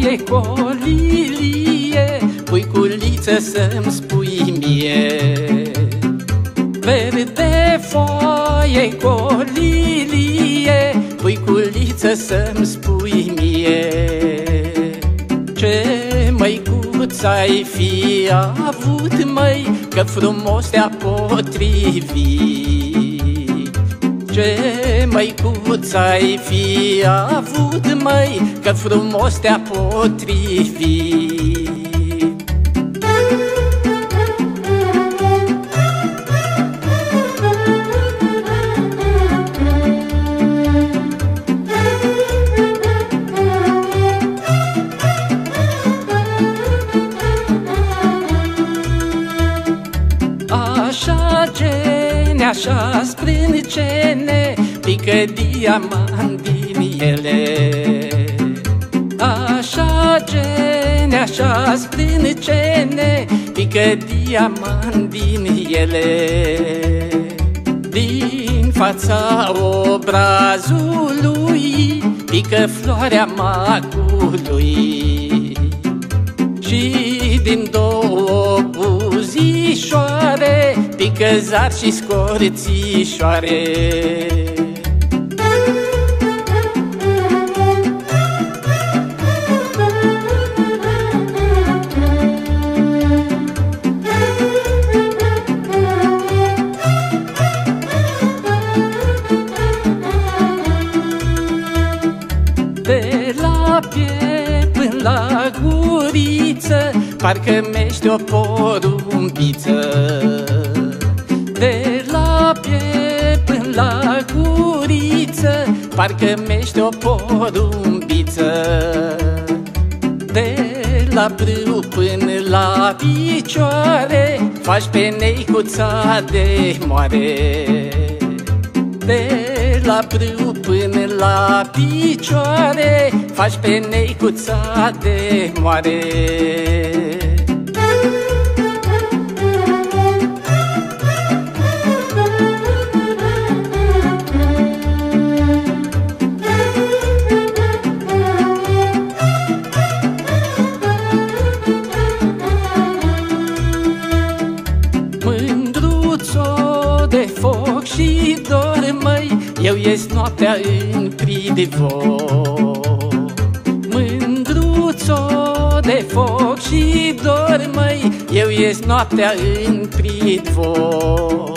foaie colilie Puiculiță să-mi spui mie. Verde foaie colilie Puiculiță să-mi spui mie. Ce măicuț ai fi avut, măi Că frumos te-a potrivit Ce măicuț ai fi avut, măi Că frumos te-a potrivit așa sprâncene Pică diamant din ele. Așa gene, așa sprâncene Pică diamant din ele. Din fața obrazului Pică floarea macului Și din două buzișoare Pică zar și scorțișoare. De la piept până la guriță Parcă mește o porumbiță De la piept până la guriță Parcă mește o porumbiță. De la brâu până la picioare Faci pe neicuța de moare. De la brâu până la picioare Faci pe neicuța de moare de foc și dor, măi Eu ies noaptea în pridevor. Mândruțo de foc și dor, măi Eu ies noaptea în pridevor.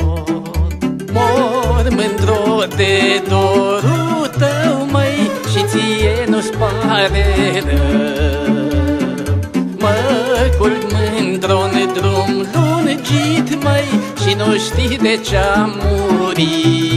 Mor mândro de dorul tău, măi Și ție nu-ți pare rău. Mă culc mândr-un drum lungit, măi Și nu știi de ce-am murit Gauri